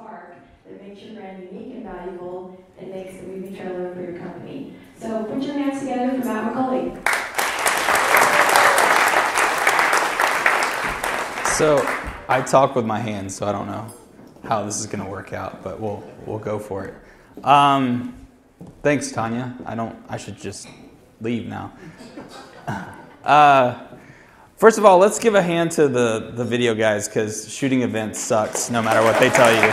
spark that makes your brand unique and valuable and makes the movie trailer for your company. So put your hands together for Matt McCulley. So I talk with my hands, so I don't know how this is going to work out, but we'll we'll go for it. Um, thanks, Tonja. I don't. I should just leave now. Uh, first of all, let's give a hand to the the video guys because shooting events sucks, no matter what they tell you.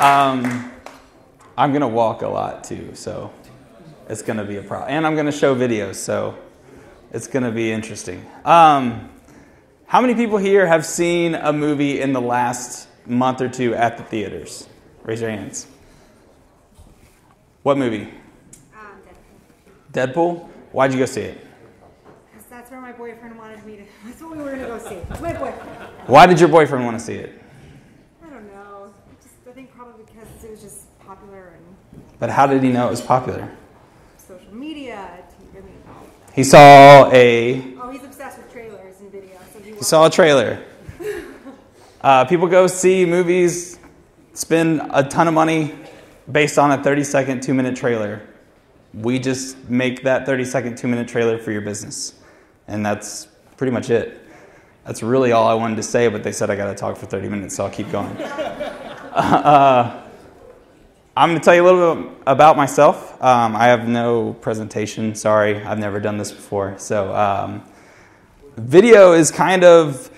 Um, I'm gonna walk a lot too, so it's gonna be a problem, and I'm gonna show videos, so it's gonna be interesting. Um, how many people here have seen a movie in the last month or two at the theaters? Raise your hands. What movie? Um, Deadpool. Deadpool? Why'd you go see it? Because that's where my boyfriend wanted me to. That's what we were gonna go see. My boyfriend. Why did your boyfriend want to see it? I don't know. Just I think probably because it was just popular and But how did he know it was popular? social media. I mean, all of that. He saw a Oh, he's obsessed with trailers and videos. So he he saw a trailer. Uh, people go see movies, spend a ton of money based on a 30 second, two minute trailer. We just make that 30 second, two minute trailer for your business. And that's pretty much it. That's really all I wanted to say, but they said I got to talk for 30 minutes, so I'll keep going. Uh, I'm going to tell you a little bit about myself. Um, I have no presentation, sorry, I've never done this before. So, um, video is kind of,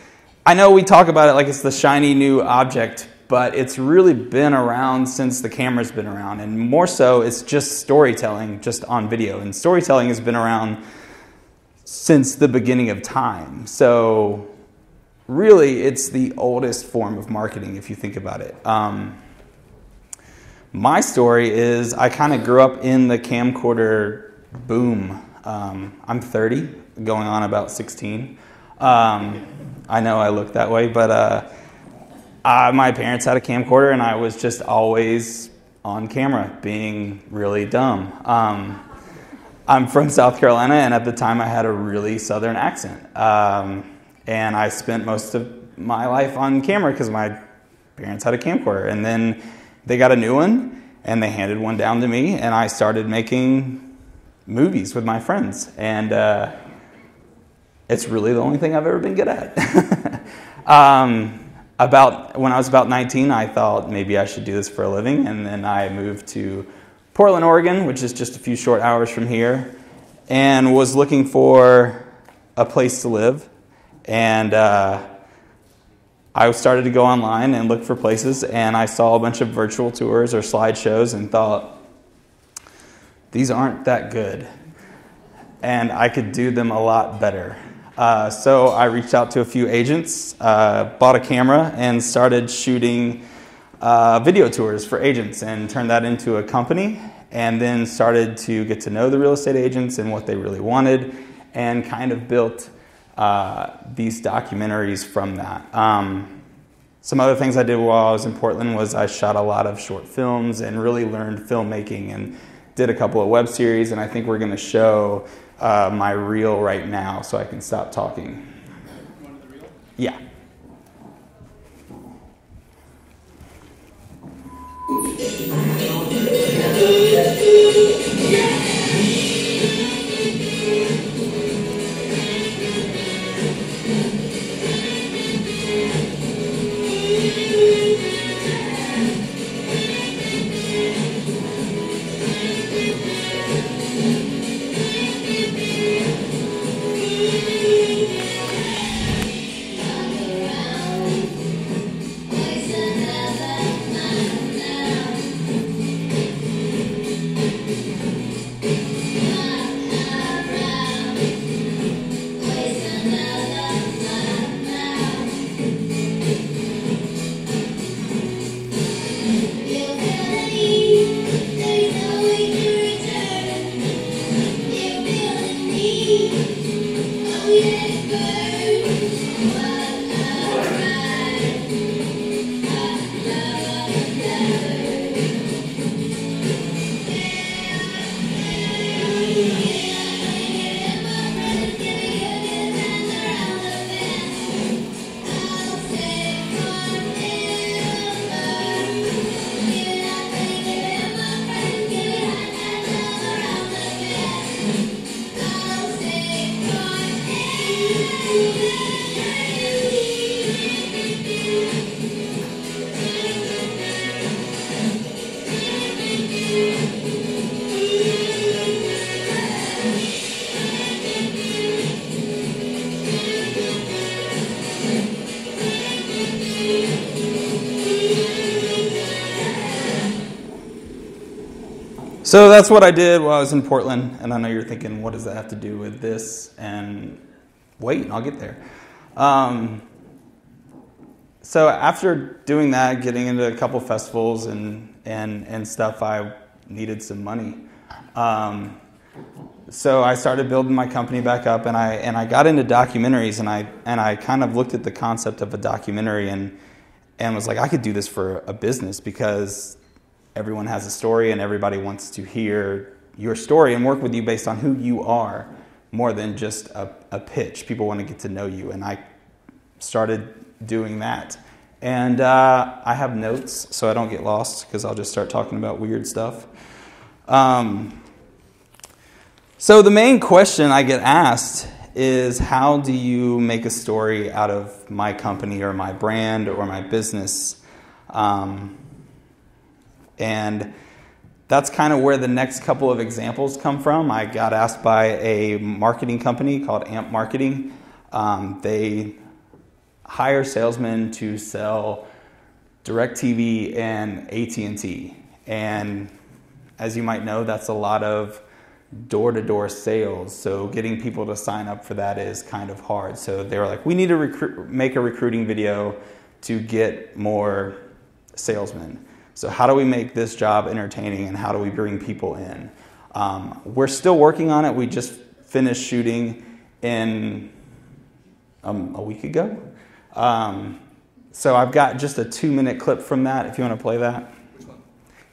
I know we talk about it like it's the shiny new object, but it's really been around since the camera's been around. And more so, it's just storytelling, just on video. And storytelling has been around since the beginning of time. So, really, it's the oldest form of marketing if you think about it. Um, my story is I kind of grew up in the camcorder boom. Um, I'm 30, going on about 16. Um, I know I look that way, but uh, My parents had a camcorder, and I was just always on camera, being really dumb. Um, I'm from South Carolina, and at the time I had a really southern accent. Um, and I spent most of my life on camera because my parents had a camcorder. And then they got a new one, and they handed one down to me, and I started making movies with my friends. And uh, it's really the only thing I've ever been good at. um, about when I was about 19, I thought maybe I should do this for a living, and then I moved to Portland, Oregon, which is just a few short hours from here, and was looking for a place to live. And uh, I started to go online and look for places, and I saw a bunch of virtual tours or slideshows and thought, these aren't that good. And I could do them a lot better. Uh, so I reached out to a few agents, uh, bought a camera, and started shooting uh, video tours for agents and turned that into a company. And then started to get to know the real estate agents and what they really wanted, and kind of built uh, these documentaries from that. Um, some other things I did while I was in Portland was I shot a lot of short films and really learned filmmaking and did a couple of web series. And I think we're going to show uh, my reel right now so I can stop talking. Yeah. So that's what I did while I was in Portland. And I know you're thinking, what does that have to do with this? And wait, I'll get there. Um, so after doing that, getting into a couple festivals and, and, and stuff, I needed some money. Um, so I started building my company back up, and I and I got into documentaries, and I and I kind of looked at the concept of a documentary, and and was like, I could do this for a business because everyone has a story, and everybody wants to hear your story and work with you based on who you are, more than just a, a pitch. People want to get to know you, and I started doing that. And uh, I have notes so I don't get lost because I'll just start talking about weird stuff. Um, so, the main question I get asked is how do you make a story out of my company or my brand or my business? Um, and that's kind of where the next couple of examples come from. I got asked by a marketing company called Amp Marketing. Um, they hire salesmen to sell DirecTV and AT&T. And as you might know, that's a lot of door to door sales. So getting people to sign up for that is kind of hard. So they were like, we need to recruit, make a recruiting video to get more salesmen. So how do we make this job entertaining and how do we bring people in? Um, we're still working on it. We just finished shooting in um, a week ago. Um, so I've got just a two minute clip from that if you want to play that.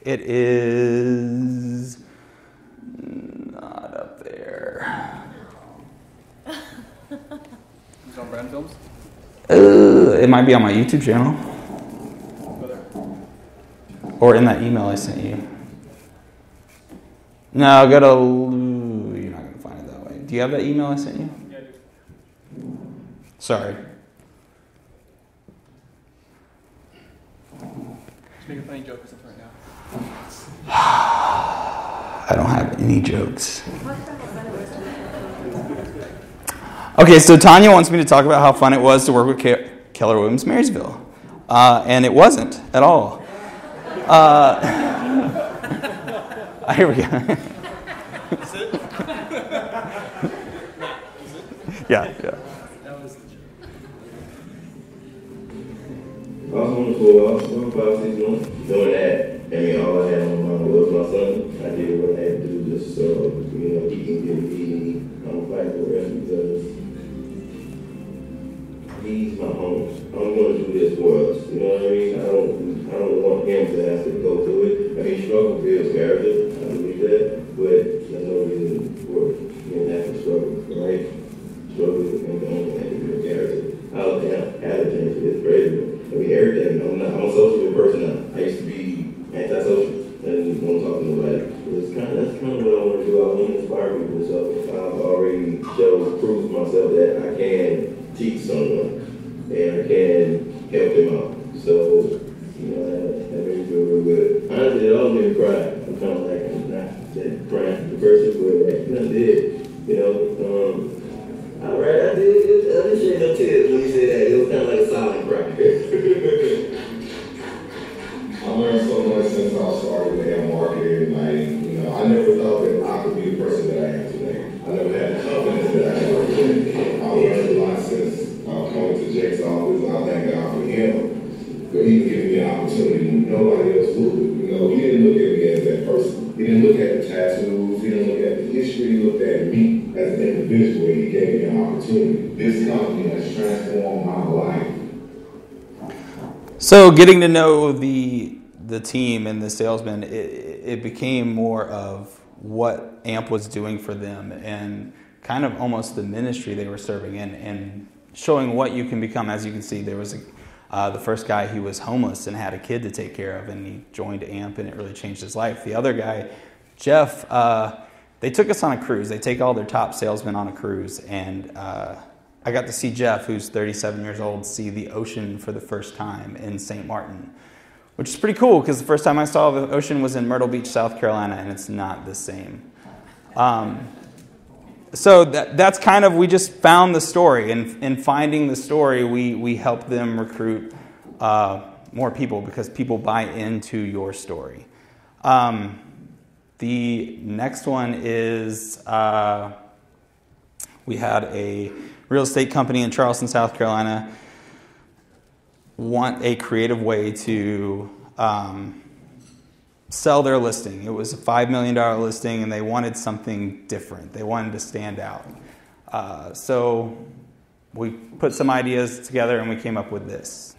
It is not up there. It's on Brandfilms? Uh, it might be on my YouTube channel or in that email I sent you. No, go to. You're not going to find it that way. Do you have that email I sent you? Yeah, Sorry. Just make a funny joke or something right now. I don't have any jokes. Okay, so Tonja wants me to talk about how fun it was to work with Ke- Keller Williams Marysville. Uh, and it wasn't at all. Uh, here we go. yeah, yeah. I was on the floor, I was on five, six, one, doing that. I mean, all I had on my mind was my son. I did what I had to do just so, you know, he can get me. I'm fighting for him because he's my home. I'm going to do this for us. You know what I mean? I don't, I don't want him to have to go through it. I mean, struggle builds character. I believe that. But there's no reason for him to have to struggle, right? Struggle thing that can build character. I look at attitude, it's crazy. I mean, everything. I'm not. I'm a social person. I used to be didn't look at the tattoos. He didn't look at the history. He looked at me as an individual. He gave me an opportunity. This company has transformed my life. So getting to know the the team and the salesman, it, it became more of what AMP was doing for them and kind of almost the ministry they were serving in and showing what you can become. As you can see, there was a, uh, the first guy he was homeless and had a kid to take care of, and he joined AMP, and it really changed his life. The other guy, Jeff, uh, they took us on a cruise. They take all their top salesmen on a cruise, and uh, I got to see Jeff, who's 37 years old, see the ocean for the first time in St. Martin, which is pretty cool because the first time I saw the ocean was in Myrtle Beach, South Carolina, and it's not the same. Um, so that, that's kind of, we just found the story. And in finding the story, we, we help them recruit uh, more people because people buy into your story. Um, The next one is uh, we had a real estate company in Charleston, South Carolina, want a creative way to um, sell their listing. It was a $5 million listing and they wanted something different. They wanted to stand out. Uh, so we put some ideas together and we came up with this.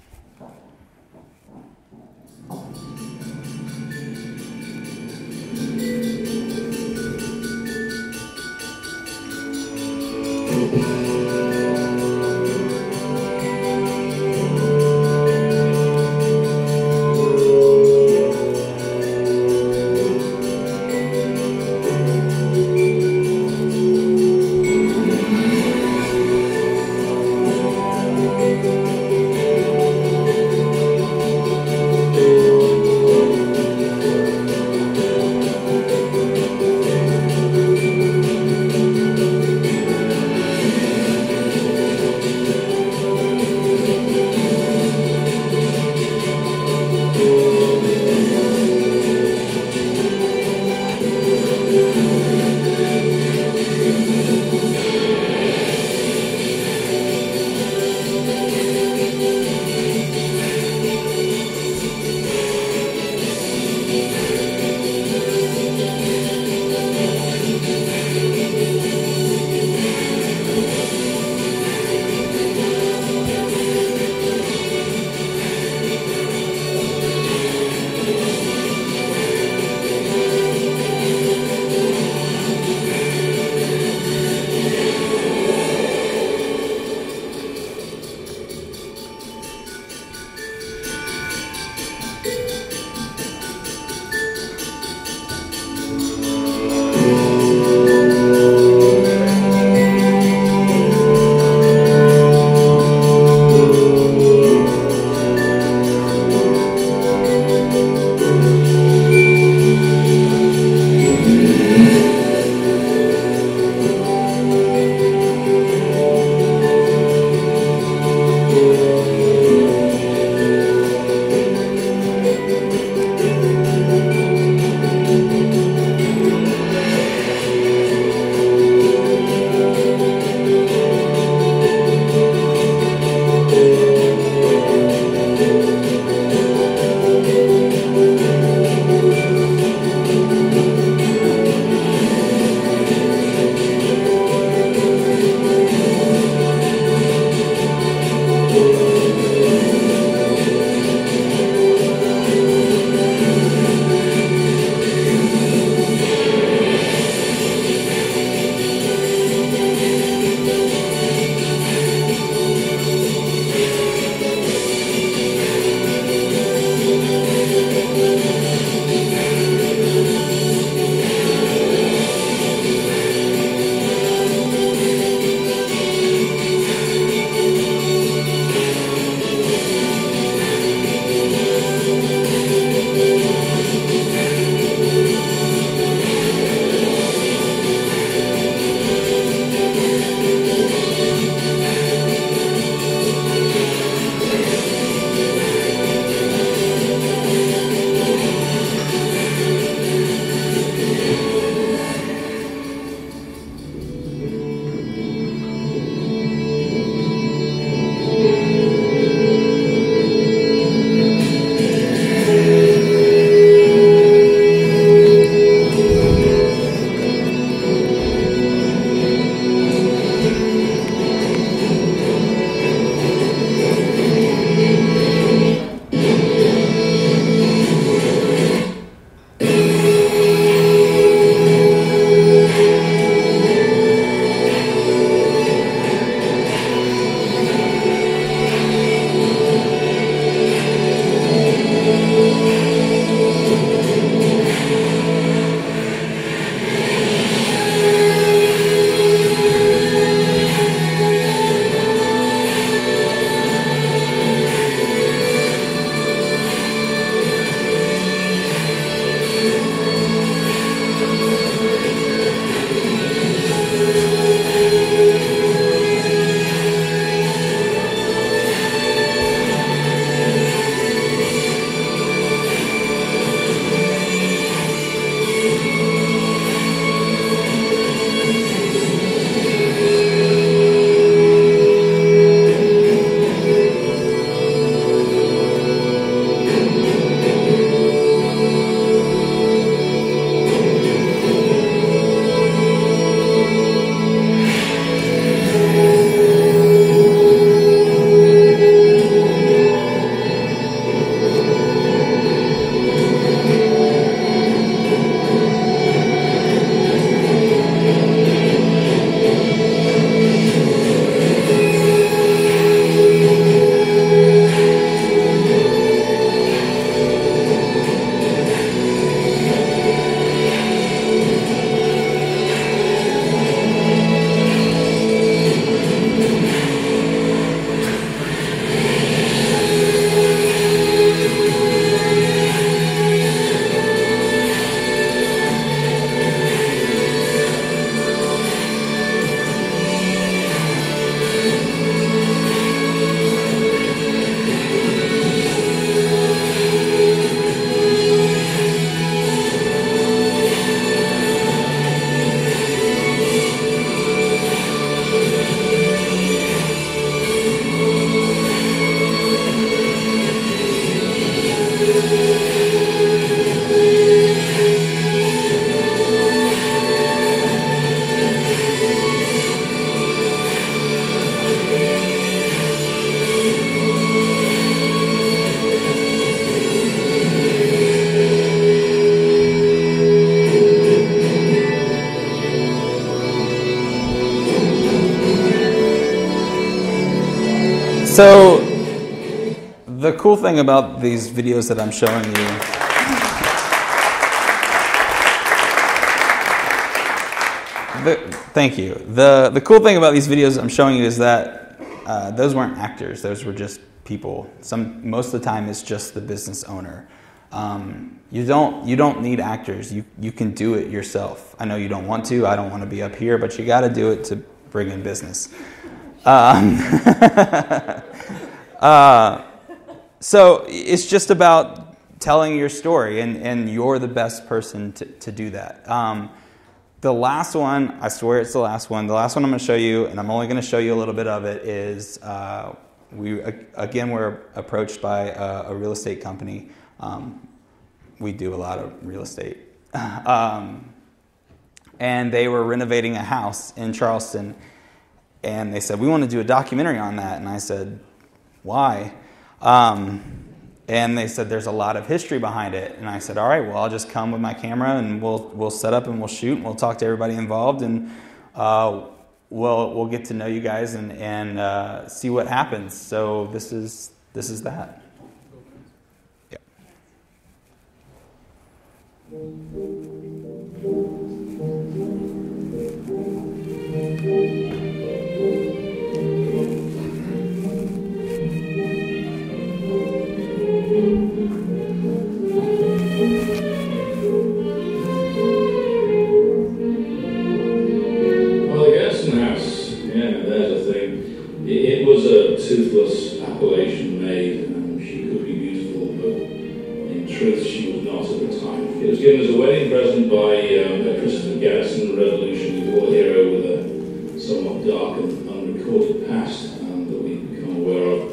So, the cool thing about these videos that I'm showing you. The, thank you. The, the cool thing about these videos I'm showing you is that uh, those weren't actors, those were just people. Some, most of the time, it's just the business owner. Um, you, don't, you don't need actors, you, you can do it yourself. I know you don't want to, I don't want to be up here, but you got to do it to bring in business. Um, uh, so it's just about telling your story, and, and you're the best person to, to do that. Um, the last one, I swear it's the last one. The last one I'm going to show you, and I'm only going to show you a little bit of it, is uh, we again were approached by a, a real estate company. Um, we do a lot of real estate, um, and they were renovating a house in Charleston, and they said we want to do a documentary on that, and I said, why? Um, and they said there's a lot of history behind it. And I said, all right, well, I'll just come with my camera and we'll, we'll set up and we'll shoot and we'll talk to everybody involved and uh, we'll, we'll get to know you guys and, and uh, see what happens. So this is, this is that. Yeah. It, was a toothless appellation made, Um, she could be beautiful, but in truth, she was not at the time. It was given as a wedding present by um, Christopher Garrison, a Revolutionary War hero with a somewhat dark and unrecorded past um, that we've become aware of,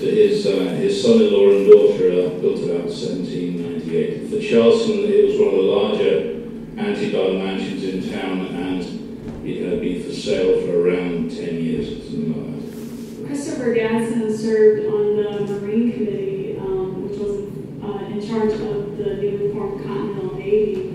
to his, uh, his son-in-law and daughter, uh, built about 1798. For Charleston, it was one of the larger antebellum mansions in town, and it had been for sale for around 10 years, something like that. Christopher Gadsden served on the Marine Committee, um, which was uh, in charge of the newly formed Continental Navy.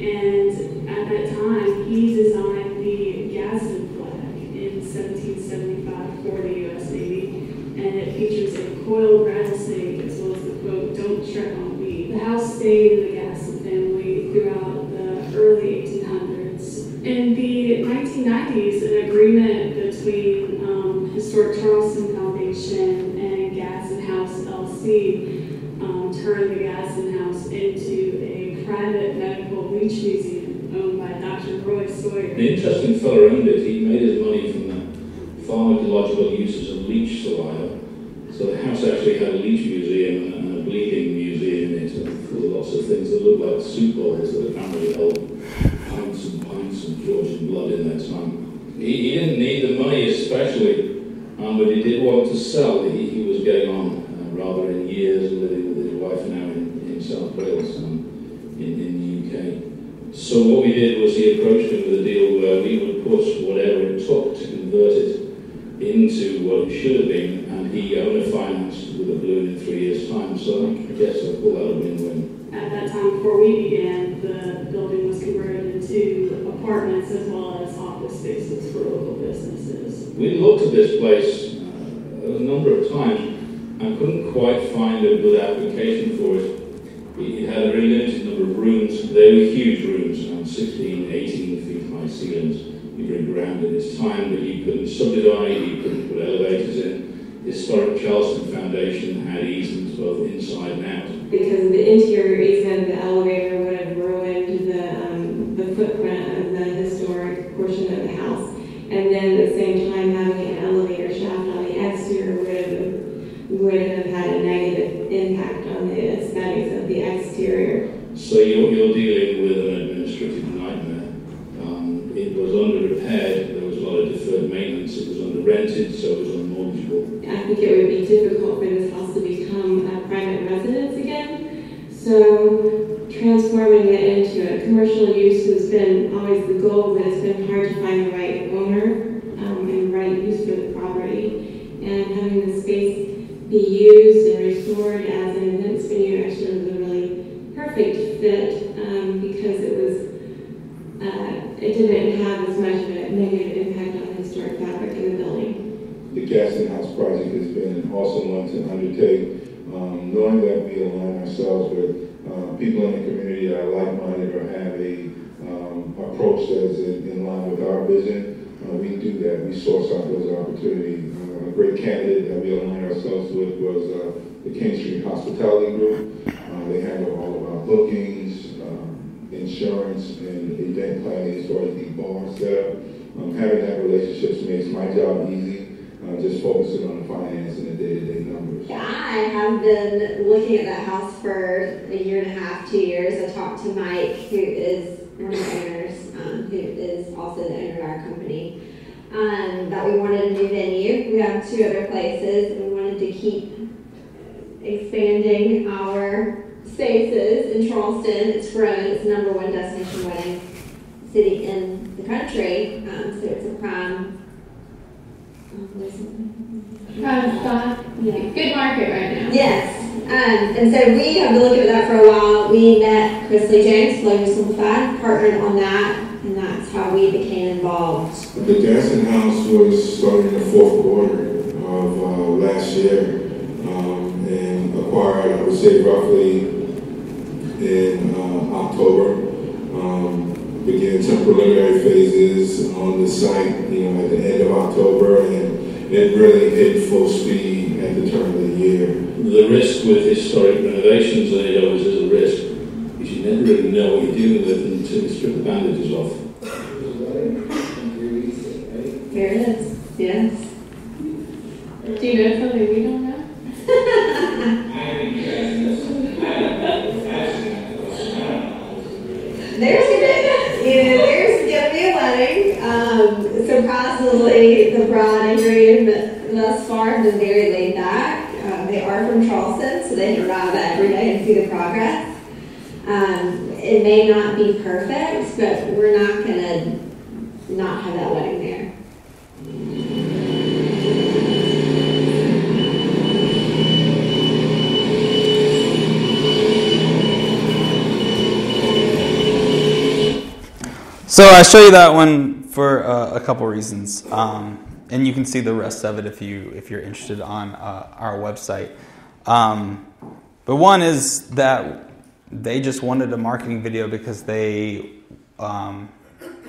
And at that time, he designed the Gadsden flag in 1775 for the U.S. Navy. And it features a coiled rattlesnake as well as the quote, don't tread on me. The house stayed in the Gadsden family throughout the early 1800s. In the 1990s, an agreement between um, Historic Charleston Foundation and Gadsden House LC um, turned the Gadsden House into a private medical leech museum owned by Dr. Roy Sawyer. interesting fellow owned it. He made his money from the pharmacological uses of leech saliva. So the house actually had a leech museum and a bleeding museum in it, and full of lots of things that looked like soup bowls that apparently held pints and pints of Georgian blood in their time. He, he didn't need the money especially, um, but he did want to sell. He, he was getting on uh, rather in years living with his wife now in, in South Wales um, in, in the UK. So what we did was he approached him with a deal where we would put whatever it took to convert it into what it should have been, and he owner financed with a balloon in three years' time. So I guess I call that a win-win. At that time, before we began, the building was converted into apartments as well as office spaces for local businesses. We looked at this place uh, a number of times and couldn't quite find a good application for it. It had a very limited number of rooms. They were huge rooms, um, 16, 18 feet high ceilings. Very around in its time, but you couldn't subdivide, you couldn't put elevators in. The Historic Charleston Foundation had easements both inside and out. because of the interior easement, the elevator would have ruined the, um, the footprint of the historic portion of the house. And then at the same time, having an elevator shaft on the exterior would have, would have had a negative impact on the aesthetics of the exterior. So you're, you're dealing with an administrative nightmare. Um, it was under repaired, there was a lot of deferred maintenance, it was under rented, so it was unmortgageable. I think it would be difficult for this house to become a private residence again. So transforming it into a commercial use has been always the goal, but it's been hard to find the right owner um, and right use for the property. And having the space be used and restored as an events venue actually was a really perfect fit um, because it was uh, it didn't have as much of a negative impact on the historic fabric in the building. the Gadsden House project has been an awesome one to undertake. Um, knowing that we align ourselves with uh, people in the community that are like-minded or have a um, approach that is in, in line with our vision, uh, we do that. We source out those opportunities. Uh, a great candidate that we aligned ourselves with was uh, the King Street Hospitality Group. Uh, they handle all of our bookings, um, insurance, and event planning as far as the bar setup. Um, having that relationships makes my job easy. Uh, just focusing on the finance and the day-to-day numbers. I have been looking at that house for a year and a half, two years. I talked to Mike, who is one of the owners, um, who is also the owner of our company, um, that we wanted a new venue. We have two other places, and we wanted to keep expanding our spaces in Charleston. It's grown. It's the number one destination wedding city in the country, um, so it's a prime. Prime spot. Yeah. Good market right now. Yes. Um, and so we have been looking at that for a while. We met Chris Lee James, Flavor Simplified, partnered on that, and that's how we became involved. The Gadsden House was started in the fourth quarter of uh, last year um, and acquired, I would say, roughly in uh, October. Um, began some preliminary phases on the site, you know, at the end of October, and it really hit full speed at the turn of the year. The risk with historic renovations, and it always is a risk, is you never really know what you're dealing with until you strip the bandages off. Here it is. Yes. Do you know something we don't know? There's gonna, you know, there's gonna be a wedding. Um, surprisingly, the bride and groom thus far have been very laid back. Um, they are from Charleston, so they arrive every day and see the progress. Um, it may not be perfect, but we're not gonna not have that wedding there. So I show you that one for uh, a couple reasons, um, and you can see the rest of it if you if you're interested on uh, our website. Um, but one is that they just wanted a marketing video because they um,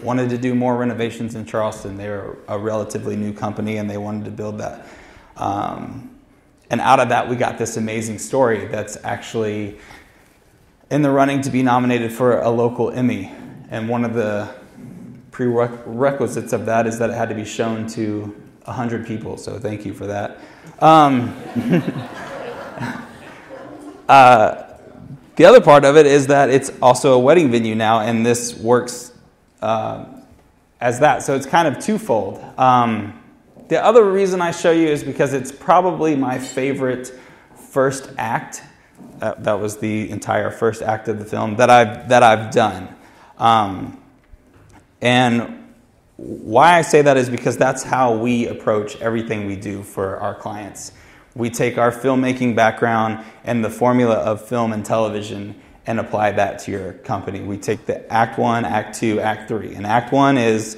wanted to do more renovations in Charleston. They were a relatively new company, and they wanted to build that. Um, and out of that, we got this amazing story that's actually in the running to be nominated for a local Emmy. And one of the prerequisites of that is that it had to be shown to 100 people. So thank you for that. Um, uh, the other part of it is that it's also a wedding venue now, and this works uh, as that. So it's kind of twofold. Um, the other reason I show you is because it's probably my favorite first act. That, that was the entire first act of the film that I've that I've done. Um, and why I say that is because that's how we approach everything we do for our clients. We take our filmmaking background and the formula of film and television and apply that to your company. We take the act one, act two, act three. And act one is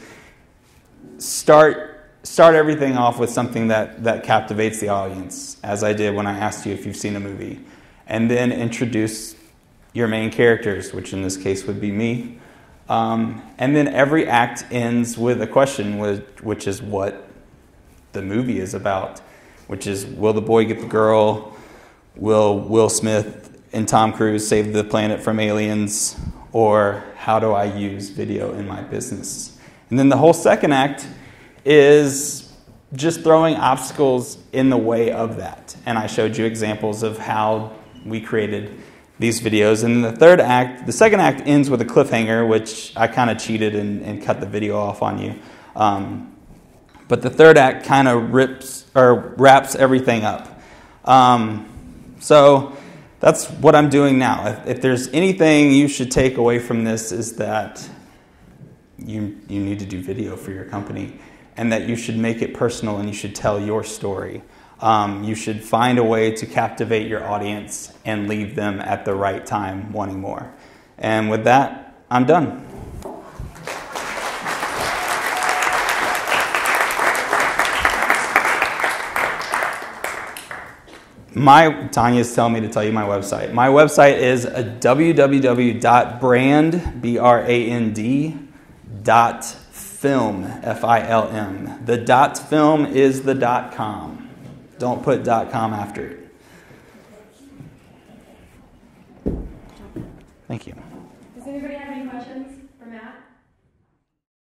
start start everything off with something that, that captivates the audience, as I did when I asked you if you've seen a movie. And then introduce your main characters, which in this case would be me. Um, and then every act ends with a question, which, which is what the movie is about, which is will the boy get the girl? Will Will Smith and Tom Cruise save the planet from aliens? Or how do I use video in my business? And then the whole second act is just throwing obstacles in the way of that. And I showed you examples of how we created these videos. And the third act, the second act ends with a cliffhanger, which I kind of cheated and, and, cut the video off on you. Um, but the third act kind of rips or wraps everything up. Um, so that's what I'm doing now. If, if there's anything you should take away from this, is that you you need to do video for your company, and that you should make it personal and you should tell your story. Um, you should find a way to captivate your audience and leave them at the right time wanting more. And with that, I'm done. My Tonja's telling me to tell you my website. My website is a www.brand b r a n d dot film f i l m. The dot film is the dot com. Don't put dot com after it. Thank you.